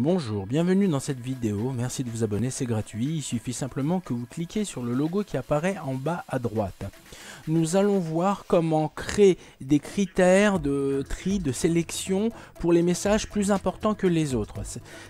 Bonjour, bienvenue dans cette vidéo, merci de vous abonner, c'est gratuit, il suffit simplement que vous cliquez sur le logo qui apparaît en bas à droite. Nous allons voir comment créer des critères de tri, de sélection pour les messages plus importants que les autres.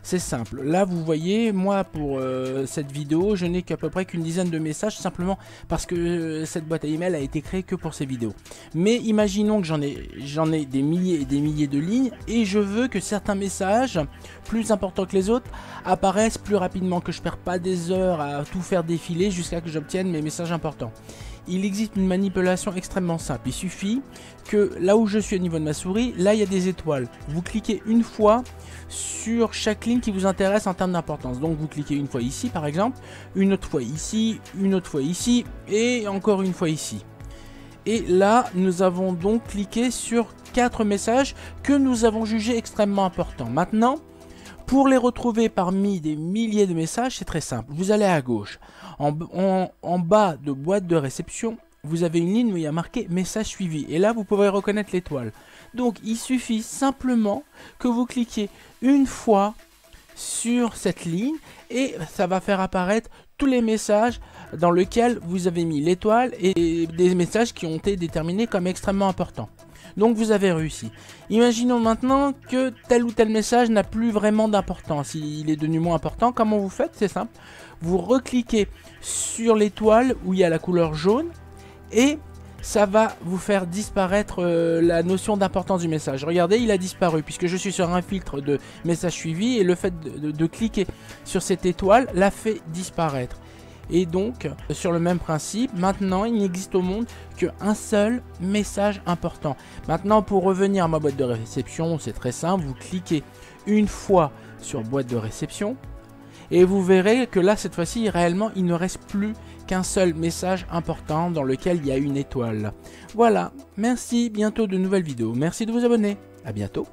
C'est simple, là vous voyez, moi pour euh, cette vidéo, je n'ai qu'à peu près qu'une dizaine de messages, simplement parce que euh, cette boîte à email a été créée que pour ces vidéos. Mais imaginons que j'en ai, ai des milliers et des milliers de lignes, et je veux que certains messages plus importants que les autres apparaissent plus rapidement, que je perds pas des heures à tout faire défiler jusqu'à que j'obtienne mes messages importants. Il existe une manipulation extrêmement simple. Il suffit que là où je suis au niveau de ma souris, là il y a des étoiles. Vous cliquez une fois sur chaque ligne qui vous intéresse en termes d'importance. Donc vous cliquez une fois ici par exemple, une autre fois ici, une autre fois ici et encore une fois ici. Et là, nous avons donc cliqué sur quatre messages que nous avons jugés extrêmement importants. Maintenant, pour les retrouver parmi des milliers de messages, c'est très simple. Vous allez à gauche. En, bas de boîte de réception, vous avez une ligne où il y a marqué message suivi. Et là, vous pouvez reconnaître l'étoile. Donc, il suffit simplement que vous cliquiez une fois sur cette ligne et ça va faire apparaître tous les messages dans lesquels vous avez mis l'étoile et des messages qui ont été déterminés comme extrêmement importants. Donc vous avez réussi. Imaginons maintenant que tel ou tel message n'a plus vraiment d'importance. Il est devenu moins important. Comment vous faites? C'est simple. Vous recliquez sur l'étoile où il y a la couleur jaune et ça va vous faire disparaître euh, la notion d'importance du message. Regardez, il a disparu puisque je suis sur un filtre de message suivi et le fait de cliquer sur cette étoile l'a fait disparaître. Et donc, sur le même principe, maintenant, il n'existe au monde qu'un seul message important. Maintenant, pour revenir à ma boîte de réception, c'est très simple. Vous cliquez une fois sur boîte de réception. Et vous verrez que là, cette fois-ci, réellement, il ne reste plus qu'un seul message important dans lequel il y a une étoile. Voilà, merci, bientôt de nouvelles vidéos. Merci de vous abonner. À bientôt.